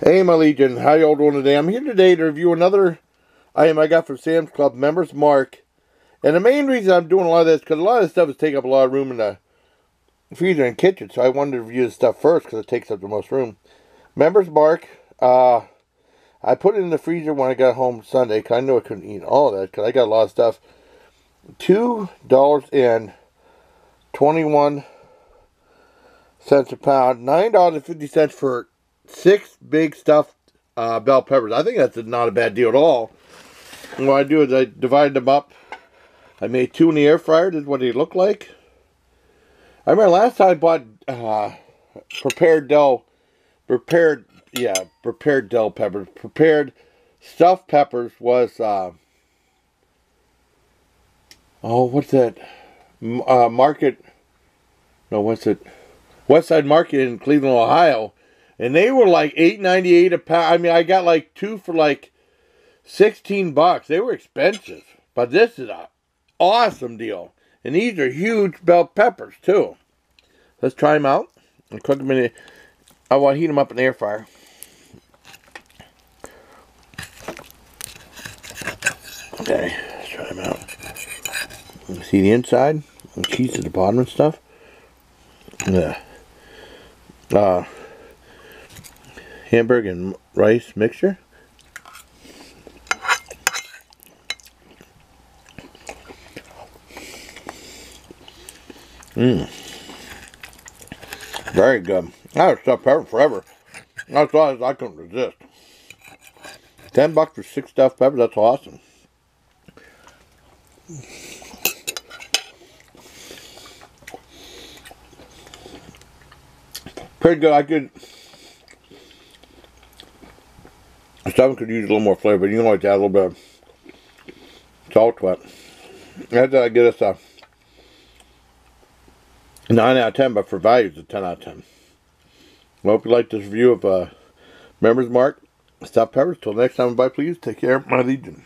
Hey, my Legion, how y'all doing today? I'm here today to review another item I got from Sam's Club Members Mark. And the main reason I'm doing a lot of this, because a lot of this stuff is taking up a lot of room in the freezer and kitchen, so I wanted to review this stuff first, because it takes up the most room. Members Mark, uh, I put it in the freezer when I got home Sunday, because I knew I couldn't eat all that, because I got a lot of stuff. $2.21 a pound, $9.50 for six big stuffed uh, bell peppers. I think that's not a bad deal at all. And what I do is I divide them up. I made two in the air fryer. This is what they look like. I remember last time I bought uh, prepared Del, prepared, yeah, prepared Del peppers. Prepared stuffed peppers was, uh, oh, what's that? Uh, market, no, what's it? Westside Market in Cleveland, Ohio and they were like eight ninety eight a pound. I mean, I got like two for like sixteen bucks. They were expensive, but this is a awesome deal. And these are huge bell peppers too. Let's try them out and cook them in. The, I want to heat them up in the air fryer. Okay, let's try them out. See the inside and cheese at the bottom and stuff. Yeah. Uh, hamburger and rice mixture. Mmm. Very good. I stuffed pepper forever. That's why I couldn't resist. Ten bucks for six stuffed peppers, that's awesome. Pretty good. I could Stuffing could use a little more flavor, but you can always add a little bit of salt to it. That's uh, get us a 9 out of 10, but for value it's a 10 out of 10. Well, hope you liked this review of uh, Members Mark Stuffed Peppers. Till next time, bye please. Take care, my legion.